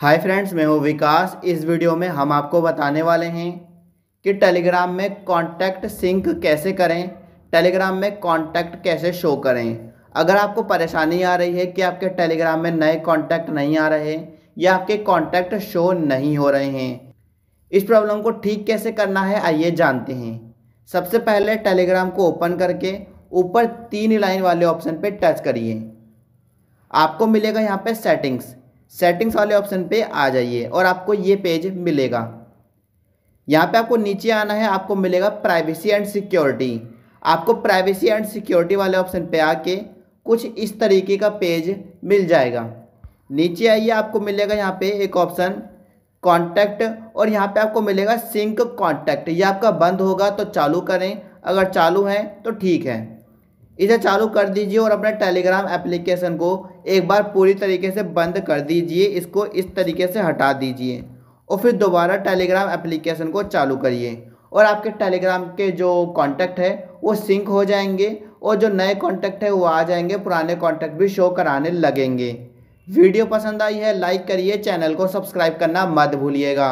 Hi friends, मैं हूँ विकास। इस वीडियो में हम आपको बताने वाले हैं कि टेलीग्राम में कॉन्टैक्ट सिंक कैसे करें, टेलीग्राम में कॉन्टैक्ट कैसे शो करें। अगर आपको परेशानी आ रही है कि आपके टेलीग्राम में नए कॉन्टैक्ट नहीं आ रहे या आपके कॉन्टैक्ट शो नहीं हो रहे हैं, इस प्रॉब्लम को ठीक कैसे करना है, आइए जानते हैं। सबसे पहले टेलीग्राम को ओपन करके ऊपर तीन लाइन वाले ऑप्शन पर टच करिए। आपको मिलेगा यहाँ पर सेटिंग्स सेटिंग्स वाले ऑप्शन पे आ जाइए और आपको ये पेज मिलेगा। यहाँ पे आपको नीचे आना है, आपको मिलेगा प्राइवेसी एंड सिक्योरिटी आपको प्राइवेसी एंड सिक्योरिटी वाले ऑप्शन पे आके कुछ इस तरीके का पेज मिल जाएगा। नीचे आइए, आपको मिलेगा यहाँ पे एक ऑप्शन कॉन्टैक्ट और यहाँ पे आपको मिलेगा सिंक कॉन्टैक्ट ये आपका बंद होगा तो चालू करें, अगर चालू है तो ठीक है। इसे चालू कर दीजिए और अपने टेलीग्राम एप्लीकेशन को एक बार पूरी तरीके से बंद कर दीजिए। इसको इस तरीके से हटा दीजिए और फिर दोबारा टेलीग्राम एप्लीकेशन को चालू करिए। और आपके टेलीग्राम के जो कॉन्टैक्ट है, वो सिंक हो जाएँगे और जो नए कॉन्टैक्ट है, वो आ जाएँगे। पुराने कॉन्टैक्ट भी शो कराने लगेंगे। वीडियो पसंद आई है लाइक करिए चैनल को सब्सक्राइब करना मत भूलिएगा।